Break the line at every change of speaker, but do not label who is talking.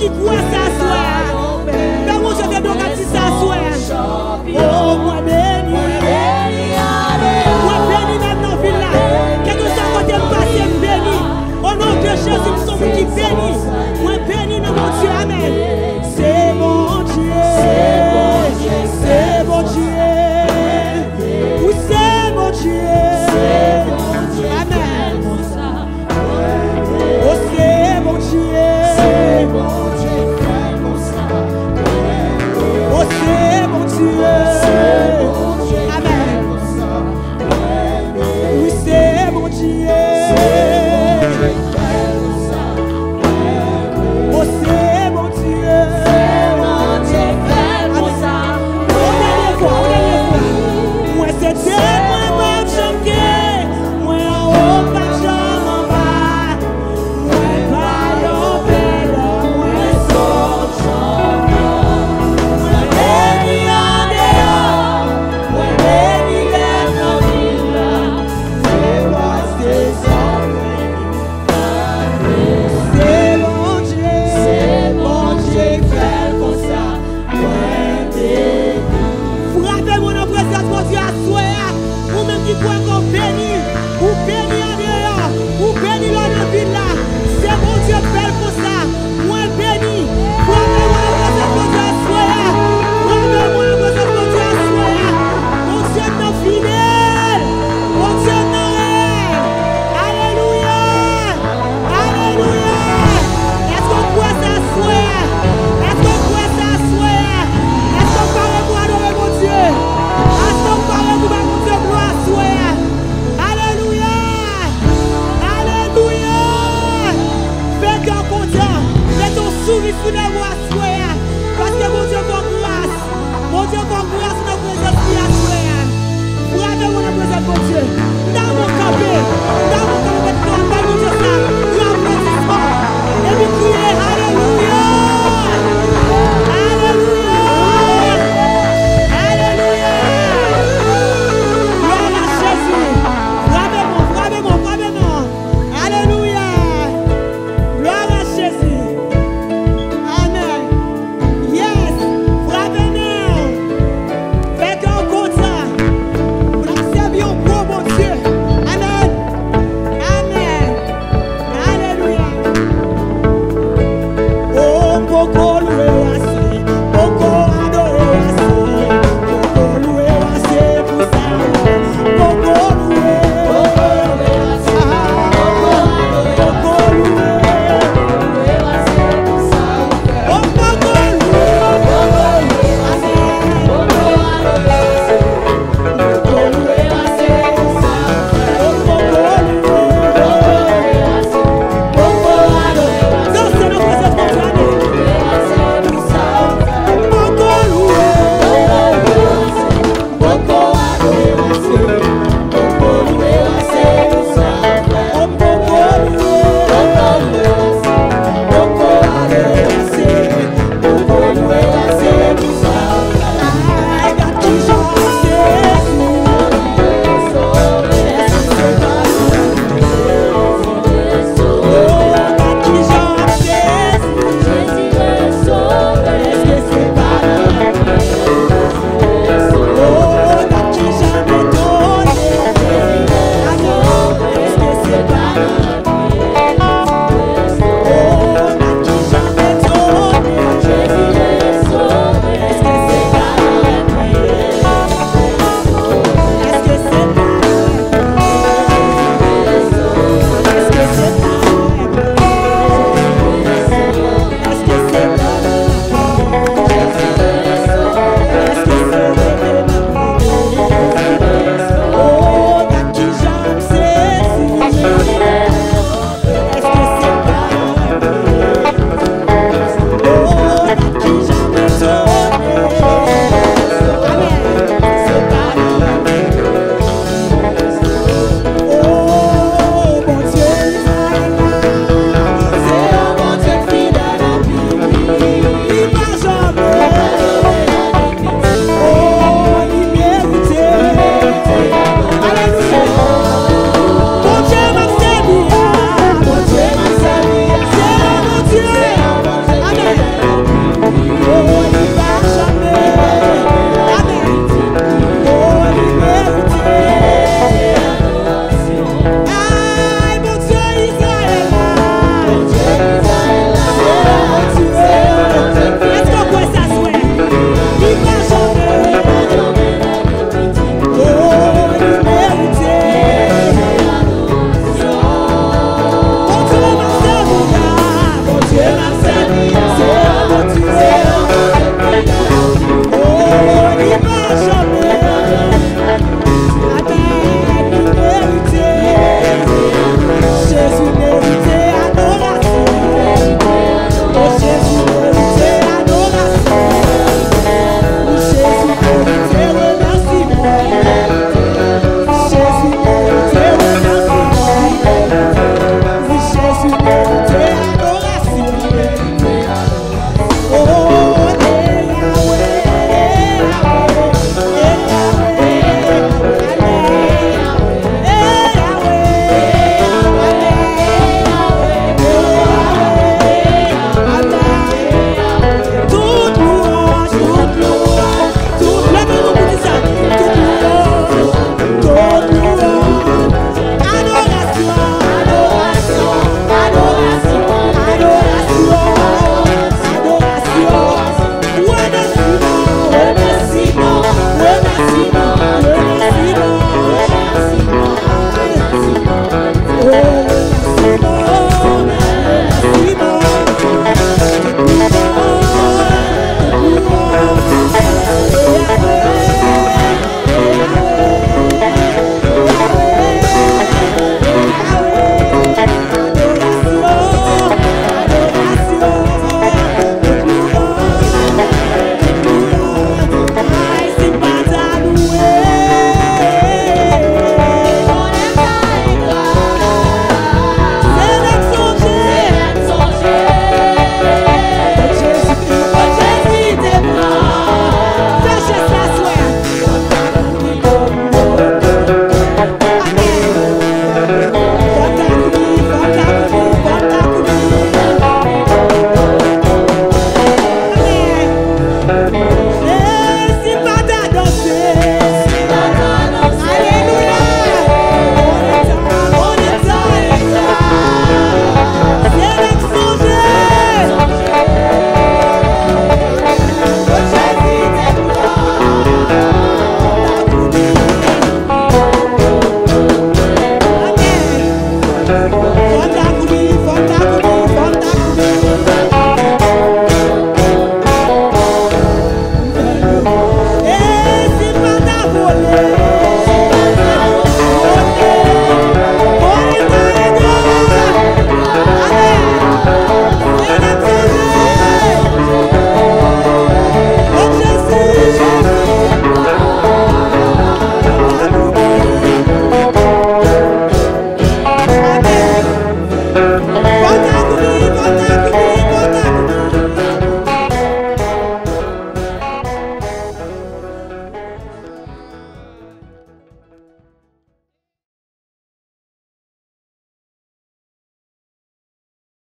qui croit